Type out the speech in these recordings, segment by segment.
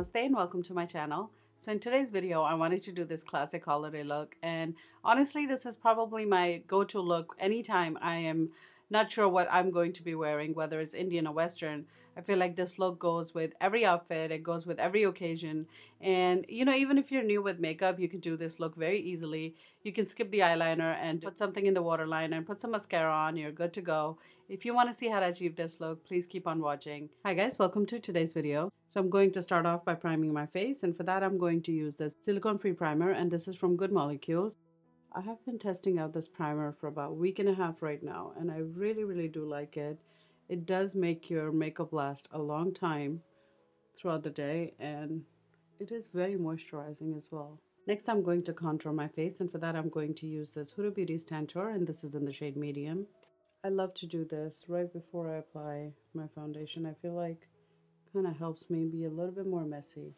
Namaste and welcome to my channel. So in today's video, I wanted to do this classic holiday look and honestly, this is probably my go-to look anytime I am not sure what I'm going to be wearing, whether it's Indian or Western. I feel like this look goes with every outfit, it goes with every occasion. And you know, even if you're new with makeup, you can do this look very easily. You can skip the eyeliner and put something in the waterline and put some mascara on, you're good to go. If you want to see how to achieve this look, please keep on watching. Hi guys, welcome to today's video. So I'm going to start off by priming my face and for that I'm going to use this silicone free primer and this is from Good Molecules. I have been testing out this primer for about a week and a half right now and I really really do like it. It does make your makeup last a long time throughout the day and it is very moisturizing as well. Next I'm going to contour my face and for that I'm going to use this Huda Beauty Tantour and this is in the shade medium. I love to do this right before I apply my foundation. I feel like kind of helps me be a little bit more messy.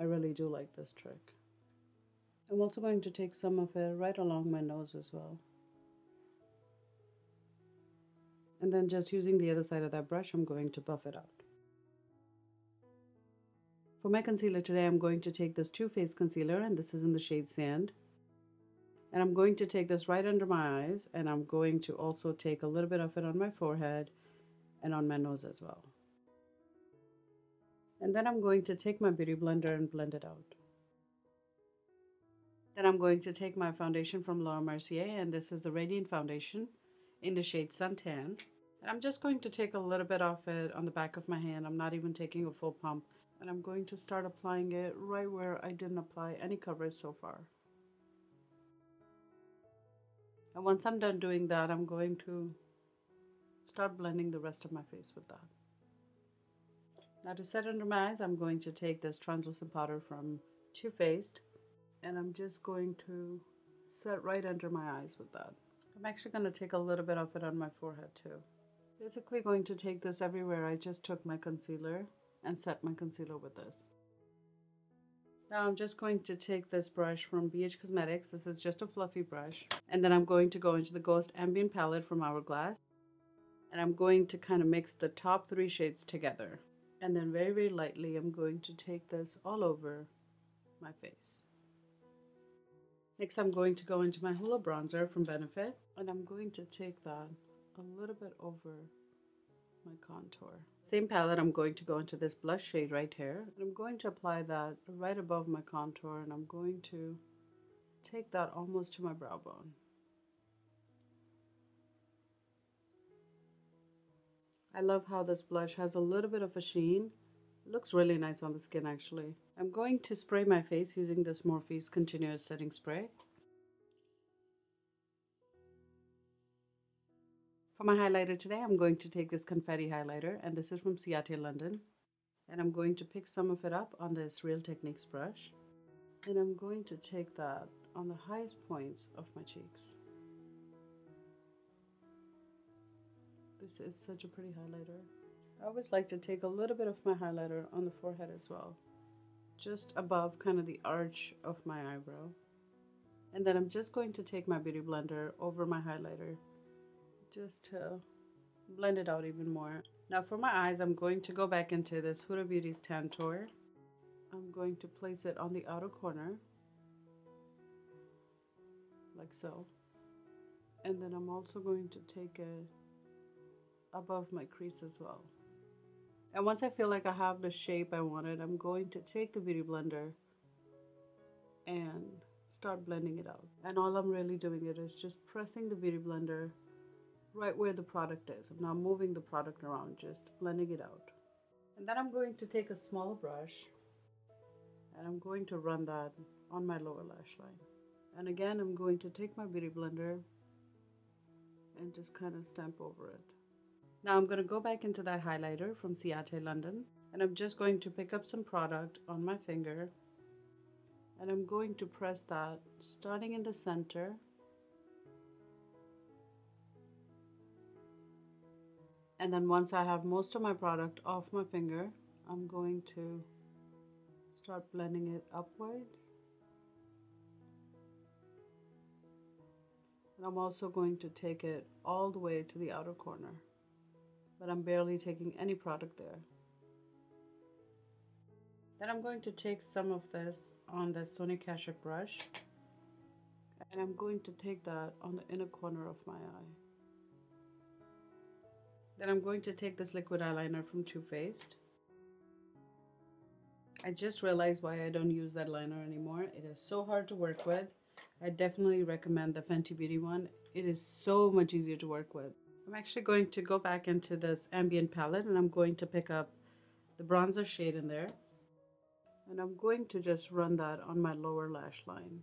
I really do like this trick. I'm also going to take some of it right along my nose as well. And then just using the other side of that brush, I'm going to buff it out. For my concealer today, I'm going to take this Too Faced concealer, and this is in the shade Sand. And I'm going to take this right under my eyes, and I'm going to also take a little bit of it on my forehead and on my nose as well. And then I'm going to take my Beauty Blender and blend it out. Then I'm going to take my foundation from Laura Mercier and this is the Radiant Foundation in the shade Suntan. And I'm just going to take a little bit of it on the back of my hand. I'm not even taking a full pump. And I'm going to start applying it right where I didn't apply any coverage so far. And once I'm done doing that, I'm going to start blending the rest of my face with that. Now to set under my eyes, I'm going to take this translucent powder from Too Faced and I'm just going to set right under my eyes with that. I'm actually going to take a little bit of it on my forehead too. Basically going to take this everywhere. I just took my concealer and set my concealer with this. Now I'm just going to take this brush from BH Cosmetics. This is just a fluffy brush. And then I'm going to go into the Ghost Ambient Palette from Hourglass. And I'm going to kind of mix the top three shades together. And then very, very lightly, I'm going to take this all over my face. Next, I'm going to go into my Hoola bronzer from Benefit, and I'm going to take that a little bit over my contour. Same palette, I'm going to go into this blush shade right here, and I'm going to apply that right above my contour, and I'm going to take that almost to my brow bone. I love how this blush has a little bit of a sheen. Looks really nice on the skin actually. I'm going to spray my face using this Morphe's Continuous Setting Spray. For my highlighter today, I'm going to take this confetti highlighter, and this is from Ciate London. And I'm going to pick some of it up on this Real Techniques brush. And I'm going to take that on the highest points of my cheeks. This is such a pretty highlighter. I always like to take a little bit of my highlighter on the forehead as well just above kind of the arch of my eyebrow. And then I'm just going to take my Beauty Blender over my highlighter just to blend it out even more. Now for my eyes, I'm going to go back into this Huda Beauty's Tantour. I'm going to place it on the outer corner, like so. And then I'm also going to take it above my crease as well. And once I feel like I have the shape I wanted, I'm going to take the Beauty Blender and start blending it out. And all I'm really doing it is just pressing the Beauty Blender right where the product is. I'm not moving the product around, just blending it out. And then I'm going to take a small brush and I'm going to run that on my lower lash line. And again, I'm going to take my Beauty Blender and just kind of stamp over it. Now I'm going to go back into that highlighter from Ciate London and I'm just going to pick up some product on my finger and I'm going to press that starting in the center. And then once I have most of my product off my finger I'm going to start blending it upward. And I'm also going to take it all the way to the outer corner but I'm barely taking any product there. Then I'm going to take some of this on the Sonia Kashuk brush and I'm going to take that on the inner corner of my eye. Then I'm going to take this liquid eyeliner from Too Faced. I just realized why I don't use that liner anymore. It is so hard to work with. I definitely recommend the Fenty Beauty one. It is so much easier to work with. I'm actually going to go back into this ambient palette and I'm going to pick up the bronzer shade in there. And I'm going to just run that on my lower lash line.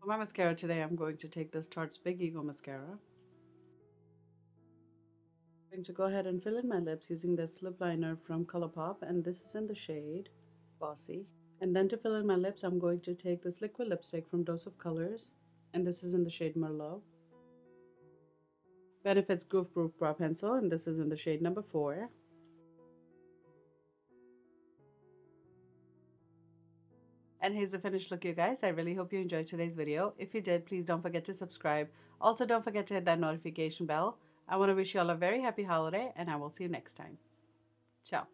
For my mascara today, I'm going to take this Tarte's Big Ego Mascara. I'm going to go ahead and fill in my lips using this lip liner from Colourpop and this is in the shade Bossy. And then to fill in my lips, I'm going to take this liquid lipstick from Dose of Colors and this is in the shade Merlot. Benefit's Goof Proof Brow Pencil and this is in the shade number 4. And here's the finished look, you guys. I really hope you enjoyed today's video. If you did, please don't forget to subscribe. Also, don't forget to hit that notification bell. I want to wish you all a very happy holiday, and I will see you next time. Ciao.